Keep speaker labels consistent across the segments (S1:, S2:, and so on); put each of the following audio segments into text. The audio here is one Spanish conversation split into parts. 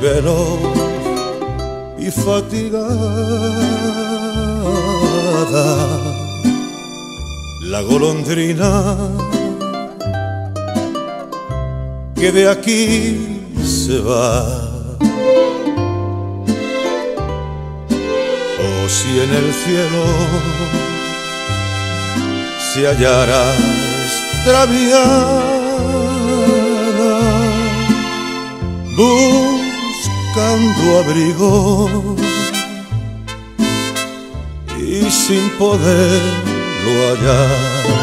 S1: veloz y fatigada. La golondrina que de aquí se va. O si en el cielo se hallara extraviada, abrigo y sin poderlo hallar.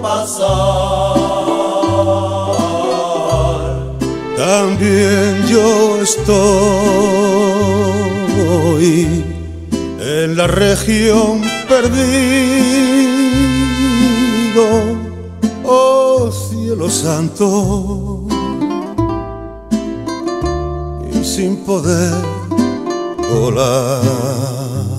S2: Pasar.
S1: También yo estoy en la región perdido, oh cielo santo, y sin poder volar.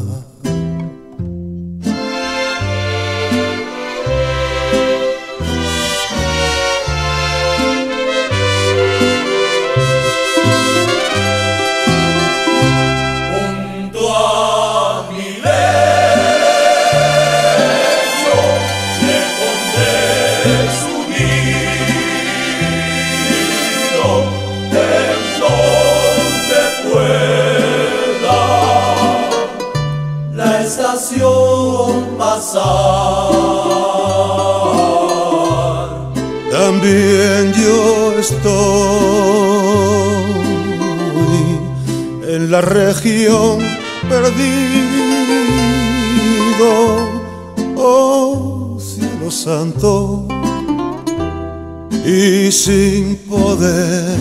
S1: También yo estoy en la región perdido, santo, y sin poder.